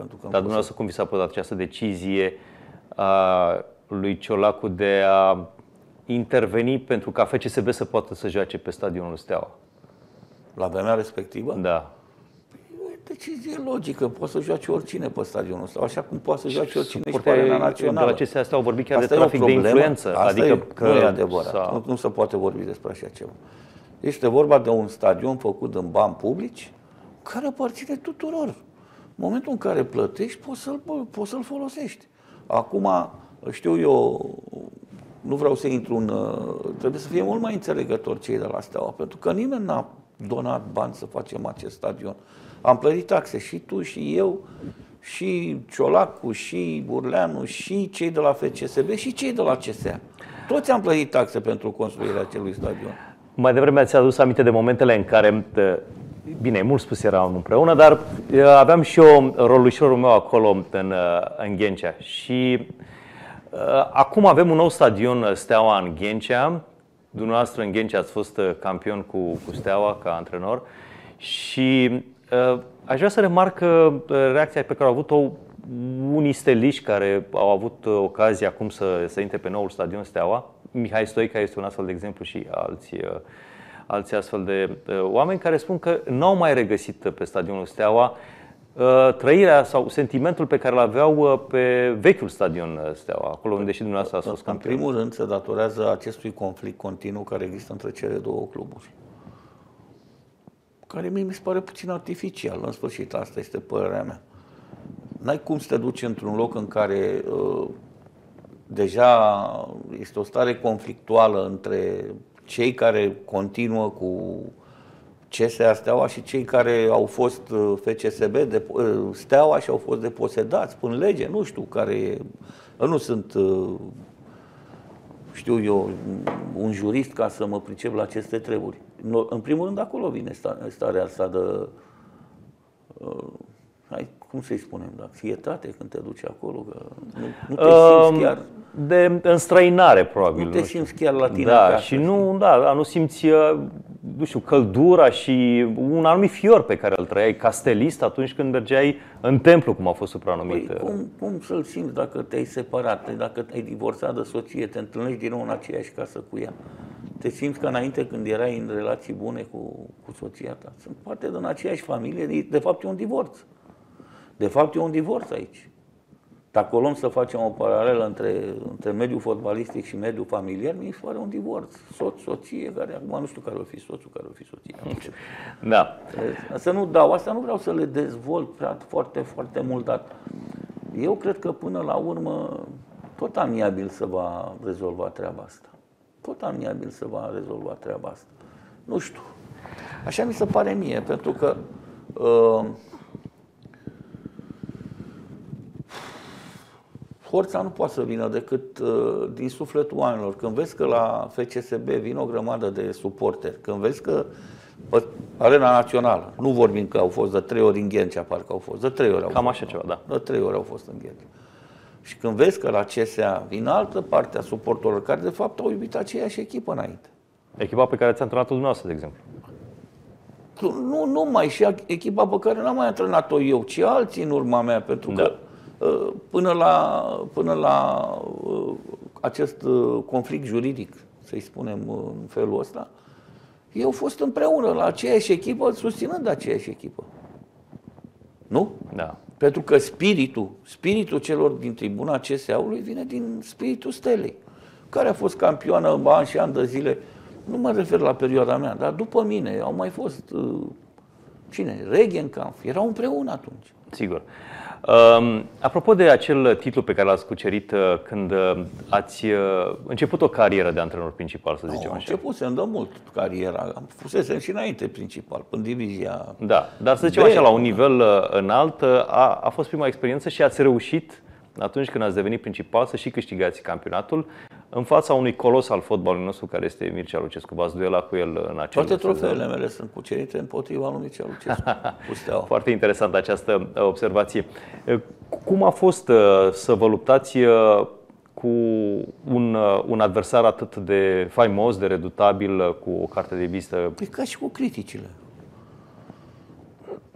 pentru că... Dar dumneavoastră cum vi s-a părut această decizie a lui Ciolacu de a interveni pentru ca FCSB să poată să joace pe stadionul Steaua? La vremea respectivă? Da. E decizie logică, poate să joace oricine pe stadionul ăsta, așa cum poate să joace oricine și pe Suporterii arena de la națională. acestea au vorbit chiar Asta de e o trafic de problemă. influență. Asta adică e, că nu e adevărat. s-a- Nu, nu se poate vorbi despre așa ceva. Este vorba de un stadion făcut în bani publici care aparține tuturor. În momentul în care plătești, poți să-l, poți să-l folosești. Acum, știu eu, nu vreau să intru în... uh, Trebuie să fie mult mai înțelegători cei de la Steaua, pentru că nimeni n-a donat bani să facem acest stadion. Am plătit taxe și tu și eu, și Ciolacu, și Burleanu, și cei de la FCSB, și cei de la CSA. Toți am plătit taxe pentru construirea acelui stadion. Mai devreme ați adus aminte de momentele în care, tă, bine, mult spus eram împreună, dar uh, aveam și eu rolușorul meu acolo în, uh, în Ghencea. Și uh, acum avem un nou stadion uh, Steaua în Ghencea. Dumneavoastră în Ghencea ați fost uh, campion cu, cu Steaua ca antrenor. Și uh, aș vrea să remarc uh, reacția pe care au avut-o unii steliști care au avut uh, ocazia acum să, să intre pe noul stadion Steaua. Mihai Stoica este un astfel de exemplu și alți, uh, alți astfel de uh, oameni care spun că n-au mai regăsit uh, pe stadionul Steaua uh, trăirea sau sentimentul pe care îl aveau uh, pe vechiul stadion uh, Steaua, acolo unde și dumneavoastră ați fost În campion. primul rând, se datorează acestui conflict continuu care există între cele două cluburi. Care mie mi se pare puțin artificial. În sfârșit, asta este părerea mea. N-ai cum să te duci într-un loc în care uh, deja este o stare conflictuală între cei care continuă cu CSA Steaua și cei care au fost uh, FCSB, de, uh, Steaua și au fost deposedați până lege, nu știu care e. Eu nu sunt, uh, știu eu, un jurist ca să mă pricep la aceste treburi. No- În primul rând acolo vine sta- starea asta de, uh, hai, cum să-i spunem, da, fietate când te duci acolo, că nu, nu te simți Um, chiar, De înstrăinare, probabil. nu te știu. simți chiar la tine Da, acasă, și nu, da, da, nu simți, uh, nu știu, căldura și un anumit fior pe care îl trăiai castelist atunci când mergeai în templu, cum a fost supranumit. Păi, cum, cum să-l simți dacă te-ai separat, dacă te-ai divorțat de soție, te întâlnești din nou în aceeași casă cu ea? Te simți ca înainte când erai în relații bune cu, cu soția ta? Sunt parte din aceeași familie, de fapt e un divorț. De fapt e un divorț aici. Dacă o luăm să facem o paralelă între, între mediul fotbalistic și mediul familiar, mi se pare un divorț. Soț, soție, care acum nu știu care o fi soțul, care o fi soția. nu știu. Da. Să nu dau, asta nu vreau să le dezvolt prea, foarte, foarte mult, dar eu cred că până la urmă tot amiabil se va rezolva treaba asta. Tot amiabil se va rezolva treaba asta. Nu știu. Așa mi se pare mie, pentru că uh, forța nu poate să vină decât uh, din sufletul oamenilor. Când vezi că la FCSB vin o grămadă de suporteri, când vezi că pe arena națională, nu vorbim că au fost de trei ori în Ghencea, parcă au fost, de trei ori au Cam fost. așa ceva, da. De trei ori au fost în Ghencea. Și când vezi că la CSA vin altă parte a suportorilor, care de fapt au iubit aceeași echipă înainte. Echipa pe care ați antrenat-o dumneavoastră, de exemplu. Nu numai și echipa pe care n-am mai antrenat-o eu, ci alții în urma mea, pentru că uh, până la, până la uh, acest uh, conflict juridic, să-i spunem uh, în felul ăsta, eu au fost împreună la aceeași echipă, susținând aceeași echipă. Nu? Da. Pentru că spiritul, spiritul celor din tribuna CSA-ului vine din spiritul Stelei, care a fost campioană ani și ani de zile. Nu mă refer la perioada mea, dar după mine au mai fost, uh, cine? Regenkampf, erau împreună atunci. Sigur. Um, apropo de acel titlu pe care l-ați cucerit uh, când uh, ați uh, început o carieră de antrenor principal, să zicem Am așa. început să de mult cariera, am fusesem și înainte principal, în divizia Da, dar să zicem B, așa, la un nivel uh, înalt, uh, a, a fost prima experiență și ați reușit, atunci când ați devenit principal, să și câștigați campionatul în fața unui colos al fotbalului nostru, care este Mircea Lucescu. V-ați duelat cu el în acel Toate sezon. trofeele mele sunt cucerite împotriva lui Mircea Lucescu, cu steaua. Foarte interesantă această uh, observație. Uh, Cum a fost uh, să vă luptați uh, cu un, uh, un adversar atât de faimos, de redutabil, uh, cu o carte de vizită? Păi ca și cu criticile.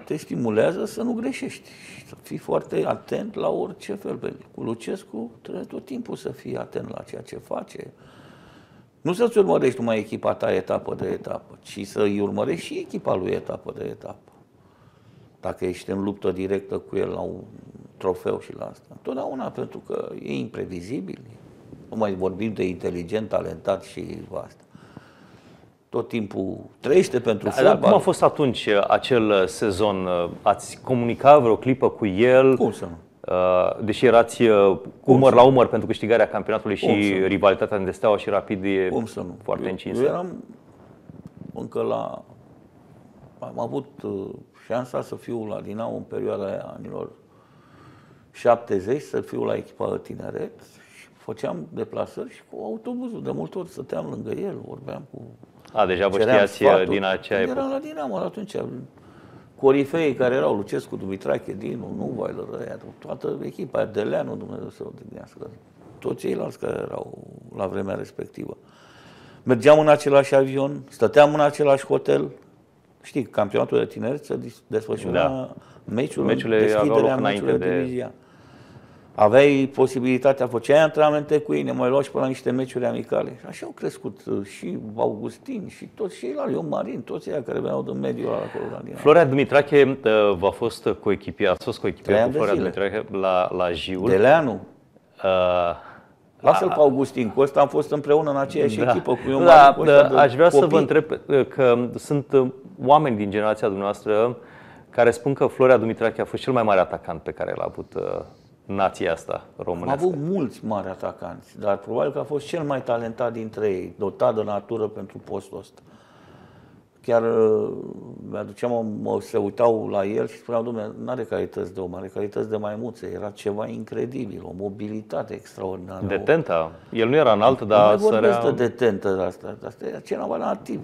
Te stimulează să nu greșești și să fii foarte atent la orice fel. Cu Lucescu trebuie tot timpul să fii atent la ceea ce face. Nu să-ți urmărești numai echipa ta etapă de etapă, ci să-i urmărești și echipa lui etapă de etapă. Dacă ești în luptă directă cu el la un trofeu și la asta. Totdeauna, pentru că e imprevizibil. Nu mai vorbim de inteligent, talentat și asta tot timpul trăiește pentru da, fotbal. Cum a fost atunci uh, acel uh, sezon? Uh, ați comunicat vreo clipă cu el? Cum să nu? Deși erați Cum umăr la umăr pentru câștigarea campionatului Cum și rivalitatea între Steaua și Rapid e Cum să nu? foarte încinsă. Eu eram încă la... Am avut șansa să fiu la Dinamo în perioada aia anilor 70, să fiu la echipa tineret și făceam deplasări și cu autobuzul. De multe ori stăteam lângă el, vorbeam cu a, deja vă știați uh, sfatul. din acea epocă. Eram la Dinamo atunci. Corifei care erau Lucescu, Dumitrache, Dinu, nu Weiler, toată echipa, Deleanu, Dumnezeu să o dignească. Toți ceilalți care erau la vremea respectivă. Mergeam în același avion, stăteam în același hotel. Știi, campionatul de tineri se desfășura da. meciul, meciurile deschiderea meciului de, de divizia aveai posibilitatea, făceai antrenamente cu ei, ne mai luau și până la niște meciuri amicale. Și așa au crescut uh, și Augustin și toți ceilalți, eu Marin, toți ei care veneau din mediul ăla acolo la Dinamo. Florea Dumitrache uh, v-a fost coechipia, ați fost coechipia cu Florea Dumitrache la, la Jiul. Deleanu. Uh, Lasă-l pe Augustin, cu ăsta am fost împreună în aceeași da. echipă cu eu. Da, da, aș vrea copii. să vă întreb uh, că sunt oameni din generația dumneavoastră care spun că Florea Dumitrache a fost cel mai mare atacant pe care l-a avut nația asta românească? Am avut mulți mari atacanți, dar probabil că a fost cel mai talentat dintre ei, dotat de natură pentru postul ăsta. Chiar uh, mi-aduceam, mă, se uitau la el și spuneau, domnule, nu are calități de om, are calități de maimuțe. Era ceva incredibil, o mobilitate extraordinară. Detenta. El nu era înalt, dar Nu mai vorbesc de detentă de asta. Asta era ceva nativ.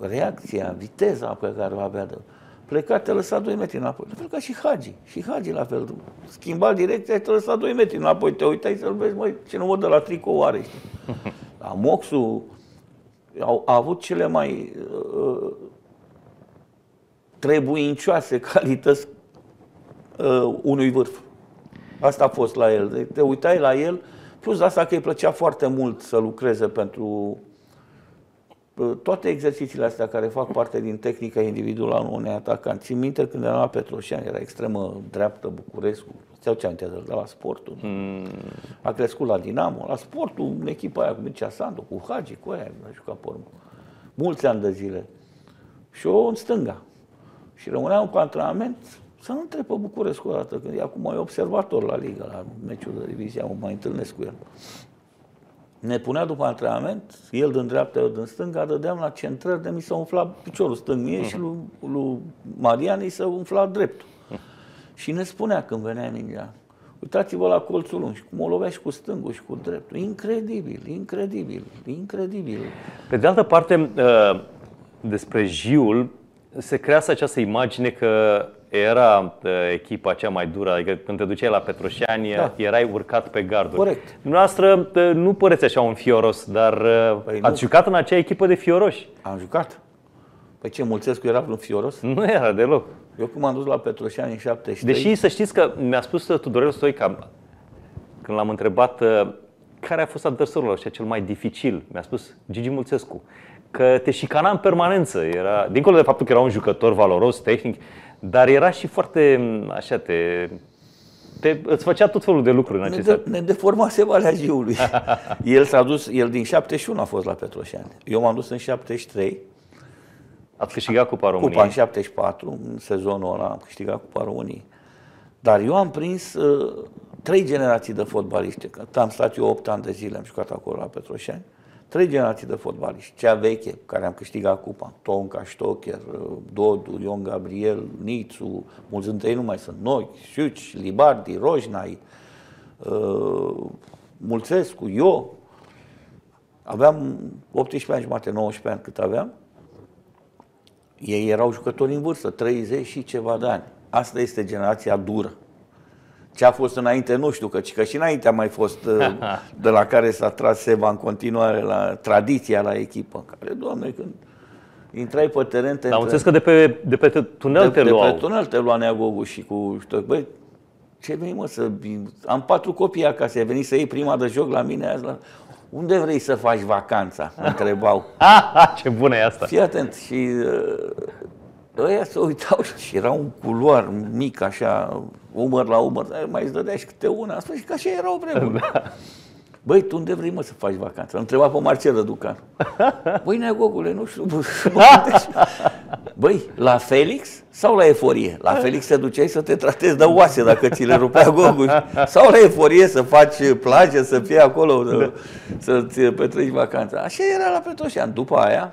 Reacția, viteza pe care o avea. De plecat, te lăsa 2 metri înapoi. La fel ca și Hagi. Și Hagi la fel. Schimba direcția, te lăsa 2 metri înapoi. Te uitai să-l vezi, măi, ce nu văd de la tricou are. La Moxu au, a avut cele mai uh, trebuincioase calități uh, unui vârf. Asta a fost la el. Te uitai la el, plus de asta că îi plăcea foarte mult să lucreze pentru toate exercițiile astea care fac parte din tehnica individuală a unui atacant. Țin minte când era la Petroșani, era extremă dreaptă, Bucurescu, ți-au ce de la sportul. Mm. A crescut la Dinamo, la sportul, în echipa aia cu Mircea Sandu, cu Hagi, cu aia, a jucat pe urmă. Mulți ani de zile. Și eu în stânga. Și rămâneam cu antrenament să nu întreb pe Bucurescu o dată, când e acum e observator la Liga, la meciul de divizia, mă mai întâlnesc cu el ne punea după antrenament, el din dreapta, eu din stânga, dădeam la centrări de mi se umfla piciorul stâng mie și lui, lui Marian îi se umfla dreptul. Și ne spunea când venea mingea, uitați-vă la colțul lung și cum o lovea și cu stângul și cu dreptul. Incredibil, incredibil, incredibil. Pe de altă parte, uh, despre Jiul, se creează această imagine că era uh, echipa cea mai dură, adică când te duceai la Petroșani, da. erai urcat pe garduri. Corect. Dumneavoastră uh, nu păreți așa un fioros, dar uh, păi ați nu. jucat în acea echipă de fioroși. Am jucat. Păi ce, Mulțescu era un fioros? Nu era deloc. Eu cum am dus la Petroșani în 73... Deși să știți că mi-a spus Tudorel Stoica, când l-am întrebat care a fost adversarul ăsta cel mai dificil, mi-a spus Gigi Mulțescu că te șicana în permanență. Era, dincolo de faptul că era un jucător valoros, tehnic, dar era și foarte, așa, te, te, îți făcea tot felul de lucruri în acest Ne, de, ne deformase Valea Giului. el s-a dus, el din 71 a fost la Petroșani. Eu m-am dus în 73. Ați câștigat Cupa României. Cupa în 74, în sezonul ăla am câștigat Cupa României. Dar eu am prins uh, trei generații de fotbaliști. Am stat eu 8 ani de zile, am jucat acolo la Petroșani. Trei generații de fotbaliști. Cea veche, care am câștigat cupa. Tonca, Stocher, Dodu, Ion Gabriel, Nițu, mulți dintre ei nu mai sunt noi, Șuci, Libardi, Rojnai, uh, Mulțescu, eu. Aveam 18 ani jumate, 19 ani cât aveam. Ei erau jucători în vârstă, 30 și ceva de ani. Asta este generația dură. Ce a fost înainte, nu știu, că, că și înainte a mai fost uh, de la care s-a tras Seva în continuare la tradiția la echipă, în care, doamne, când intrai pe teren, te Dar am înțeles că de pe, de pe tunel de, te de luau. pe tunel te lua Neagogu și cu știu, băi, ce vrei mă să vin? Am patru copii acasă, ai venit să iei prima de joc la mine azi la... Unde vrei să faci vacanța? Mă întrebau. Ah, ce bună e asta! Fii atent și uh, ăia se uitau și era un culoar mic așa, umăr la umăr, dar mai îți dădea și câte una, asta și că așa erau vremuri. Da. Băi, tu unde vrei mă să faci vacanța? Îl întreba pe Marcel Răducan. Băi, Neagogule, nu știu, bă, mă gândesc. Băi, la Felix sau la Eforie? La Felix te duceai să te tratezi de oase dacă ți le rupea gogul. Sau la Eforie să faci plajă, să fii acolo, să, să-ți petreci vacanța. Așa era la Petroșan. După aia,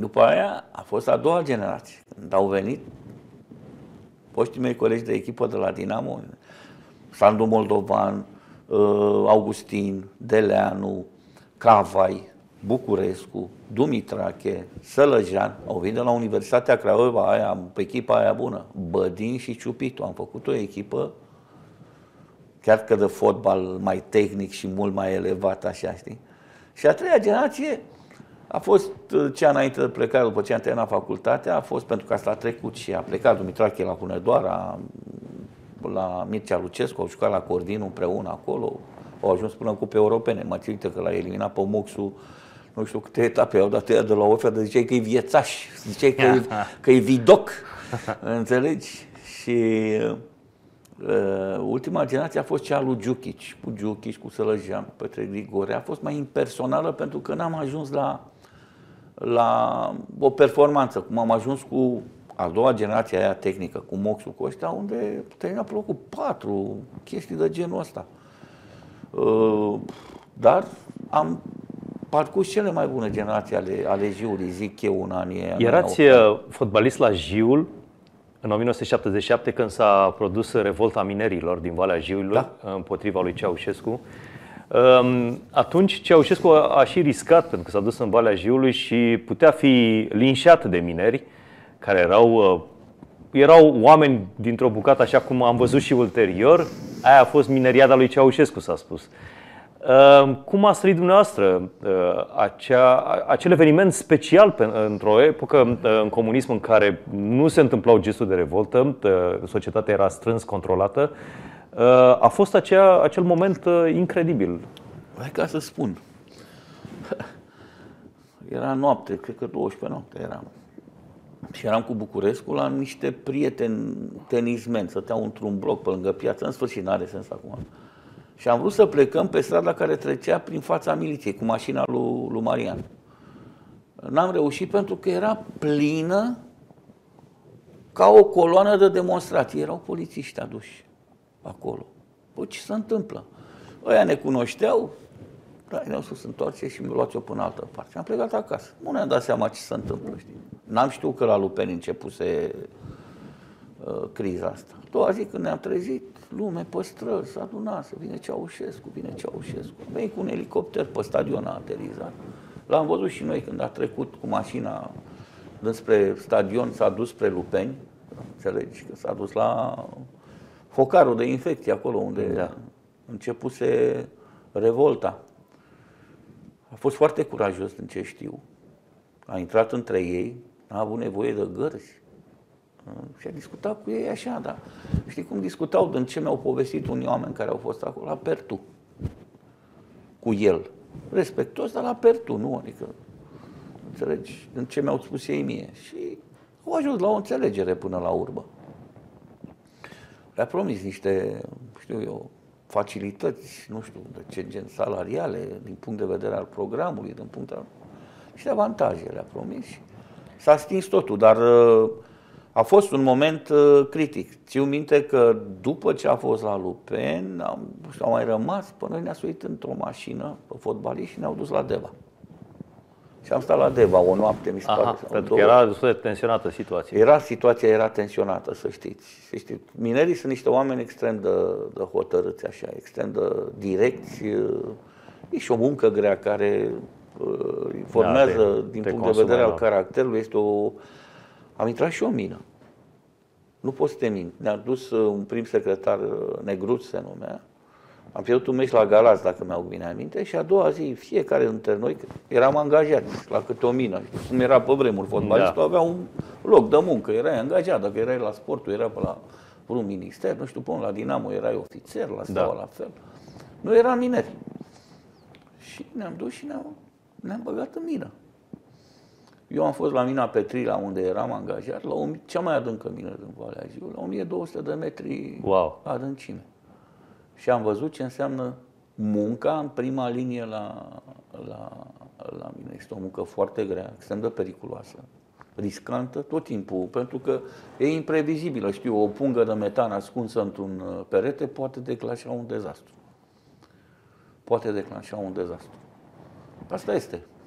după aia a fost a doua generație. Când au venit foștii mei colegi de echipă de la Dinamo, Sandu Moldovan, uh, Augustin, Deleanu, Cavai, Bucurescu, Dumitrache, Sălăjan, au venit de la Universitatea Craiova, aia, pe echipa aia bună, Bădin și Ciupitu. Am făcut o echipă, chiar că de fotbal mai tehnic și mult mai elevat, așa, știi? Și a treia generație a fost uh, cea înainte de plecare, după ce am terminat facultatea, a fost pentru că asta a trecut și a plecat Dumitrache la Hunedoara, la Mircea Lucescu, au jucat la Cordinu împreună acolo, au ajuns până în cupe europene. Mă țin minte că l-a eliminat pe Moxu, nu știu câte etape au dat ea de la ofertă, de ziceai că e viețaș, ziceai că e, că e vidoc, înțelegi? Și uh, ultima generație a fost cea lui Giukic, cu Giukic, cu Sălăjean, cu Petre Grigore. A fost mai impersonală pentru că n-am ajuns la, la o performanță, cum am ajuns cu a doua generație aia tehnică, cu Moxul, cu ăștia, unde termina pe locul patru, chestii de genul ăsta. Uh, dar am parcurs cele mai bune generații ale, ale Jiului, zic eu, în anii aia. Erați uh, fotbalist la Jiul în 1977 când s-a produs revolta minerilor din Valea Jiului Da. împotriva lui Ceaușescu. Um, Atunci Ceaușescu a a și riscat pentru că s-a dus în Valea Jiului și putea fi linșat de mineri care erau uh, erau oameni dintr-o bucată, așa cum am văzut și ulterior. Aia a fost mineriada lui Ceaușescu, s-a spus. Uh, Cum a trăit dumneavoastră uh, acea, acel eveniment special pe, într-o epocă uh, în comunism în care nu se întâmplau gesturi de revoltă, uh, societatea era strâns controlată, uh, a fost acea, acel moment uh, incredibil. Hai ca să spun. Era noapte, cred că 12 noapte eram. Și eram cu Bucurescu la niște prieteni tenismeni, stăteau într-un bloc pe lângă piață, în sfârșit n-are sens acum. Și am vrut să plecăm pe strada care trecea prin fața miliției, cu mașina lui, lui Marian. N-am reușit pentru că era plină ca o coloană de demonstrații. Erau polițiști aduși acolo. Bă, ce se întâmplă? Ăia ne cunoșteau, dar ne-au sus întoarce și mi-au luat-o până în altă parte. Am plecat acasă. Nu ne-am dat seama ce se întâmplă, știi? N-am știut că la Lupeni începuse uh, criza asta. A doua zi când ne-am trezit, lume pe străzi, s-a adunat, să vine Ceaușescu, vine Ceaușescu. A venit cu un elicopter pe stadion, a aterizat. L-am văzut și noi când a trecut cu mașina dinspre stadion, s-a dus spre Lupeni, înțelegi, că s-a dus la focarul de infecție acolo unde da. începuse revolta. A fost foarte curajos în ce știu. A intrat între ei, a avut nevoie de gărzi. Și a discutat cu ei așa, dar știi cum discutau, din ce mi-au povestit unii oameni care au fost acolo, la Pertu, cu el. Respectos, dar la Pertu, nu? Adică, înțelegi, din ce mi-au spus ei mie. Și au ajuns la o înțelegere până la urmă. Le-a promis niște, știu eu, facilități, nu știu, de ce gen salariale, din punct de vedere al programului, din punct de și de avantaje le-a promis. și S-a stins totul, dar uh, a fost un moment uh, critic. Țiu minte că după ce a fost la Lupen, am, nu știu, au mai rămas, până noi ne-a suit într-o mașină pe fotbaliști și ne-au dus la Deva. Și am stat la Deva o noapte, mi se pare. Aha, sau pentru două. că era destul de tensionată situația. Era, situația era tensionată, să știți. Să știți. Minerii sunt niște oameni extrem de, de hotărâți, așa, extrem de direcți. E și o muncă grea care uh, îi formează, Da, te- din te punct de consumă vedere al enorm. caracterului, este o... Am intrat și o mină. Nu pot să te mint. Ne-a dus uh, un prim secretar, uh, Negruț se numea, Am pierdut un meci la Galați, dacă mi-au bine aminte, și a doua zi, fiecare dintre noi, eram angajați la câte o mină. Cum era pe vremuri, fotbalistul da. avea un loc de muncă, erai angajat, dacă erai la sportul, era pe la un minister, nu știu, până la Dinamo erai ofițer, la Steaua da. la fel. Nu eram mineri. Și ne-am dus și ne-am, ne-am băgat în mină. Eu am fost la mina Petrila, unde eram angajat, la o, cea mai adâncă mină din Valea Jiu, la 1200 de metri wow. adâncime. Și am văzut ce înseamnă munca în prima linie la, la, la mine. Este o muncă foarte grea, extrem de periculoasă, riscantă tot timpul, pentru că e imprevizibilă. Știu, o pungă de metan ascunsă într-un uh, perete poate declanșa un dezastru. Poate declanșa un dezastru. Asta este.